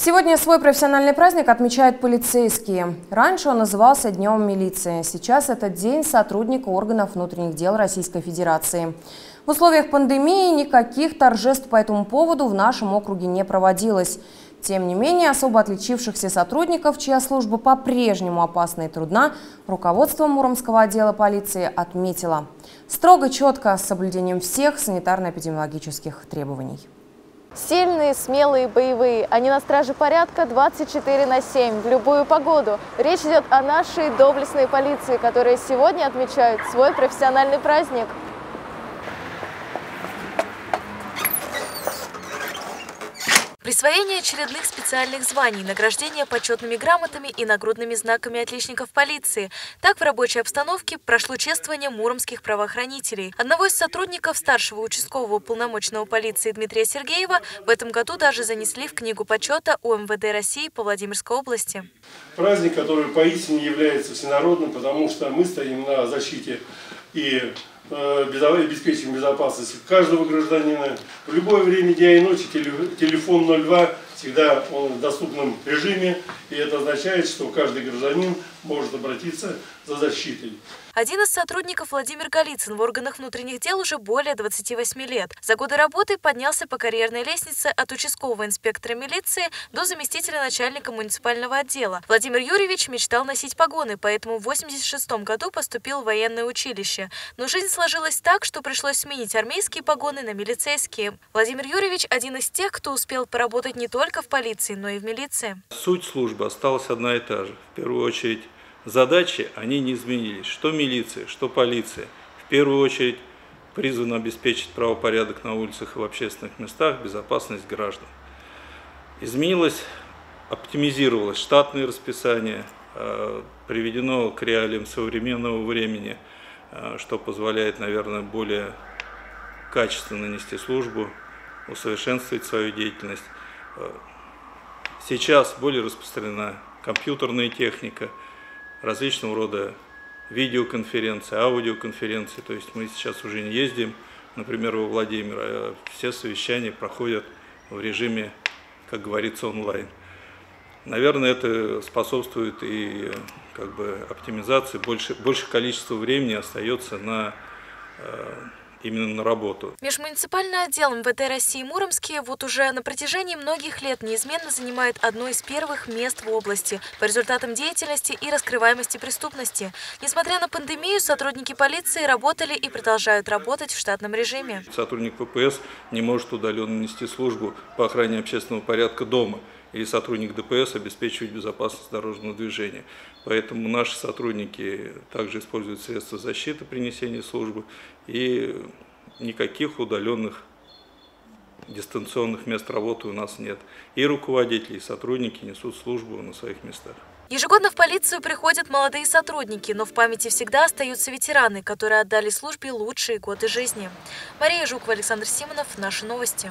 Сегодня свой профессиональный праздник отмечают полицейские. Раньше он назывался Днем милиции. Сейчас это День сотрудника органов внутренних дел Российской Федерации. В условиях пандемии никаких торжеств по этому поводу в нашем округе не проводилось. Тем не менее, особо отличившихся сотрудников, чья служба по-прежнему опасна и трудна, руководство Муромского отдела полиции отметило. Строго, четко, с соблюдением всех санитарно-эпидемиологических требований. Сильные, смелые, боевые. Они на страже порядка 24 на 7, в любую погоду. Речь идет о нашей доблестной полиции, которая сегодня отмечает свой профессиональный праздник. Присвоение очередных специальных званий, награждение почетными грамотами и нагрудными знаками отличников полиции. Так в рабочей обстановке прошло чествование муромских правоохранителей. Одного из сотрудников старшего участкового уполномоченного полиции Дмитрия Сергеева в этом году даже занесли в книгу почета УМВД России по Владимирской области. Праздник, который поистине является всенародным, потому что мы стоим на защите и Э, обеспечим безопасность каждого гражданина. В любое время дня и ночи телефон 02 всегда он в доступном режиме, и это означает, что каждый гражданин может обратиться за защитой. Один из сотрудников Владимир Голицын в органах внутренних дел уже более 28 лет. За годы работы поднялся по карьерной лестнице от участкового инспектора милиции до заместителя начальника муниципального отдела. Владимир Юрьевич мечтал носить погоны, поэтому в 86 году поступил в военное училище. Но жизнь сложилась так, что пришлось сменить армейские погоны на милицейские. Владимир Юрьевич один из тех, кто успел поработать не только в полиции, но и в милиции. Суть службы осталась одна и та же. В первую очередь задачи, они не изменились. Что милиция, что полиция. В первую очередь призваны обеспечить правопорядок на улицах и в общественных местах, безопасность граждан. Изменилось, оптимизировалось штатное расписание, э, приведено к реалиям современного времени, э, что позволяет, наверное, более качественно нести службу, усовершенствовать свою деятельность. Сейчас более распространена компьютерная техника – различного рода видеоконференции, аудиоконференции. То есть мы сейчас уже не ездим, например, во Владимир, а все совещания проходят в режиме, как говорится, онлайн. Наверное, это способствует и как бы оптимизации, больше, больше количества времени остается на э, именно на работу. Межмуниципальный отдел МВД России Муромские вот уже на протяжении многих лет неизменно занимает одно из первых мест в области по результатам деятельности и раскрываемости преступности. Несмотря на пандемию, сотрудники полиции работали и продолжают работать в штатном режиме. Сотрудник ППС не может удаленно нести службу по охране общественного порядка дома или сотрудник ДПС обеспечивать безопасность дорожного движения. Поэтому наши сотрудники также используют средства защиты при несении службы и никаких удаленных дистанционных мест работы у нас нет. И руководители, и сотрудники несут службу на своих местах. Ежегодно в полицию приходят молодые сотрудники, но в памяти всегда остаются ветераны, которые отдали службе лучшие годы жизни. Мария Жукова, Александр Симонов. Наши новости.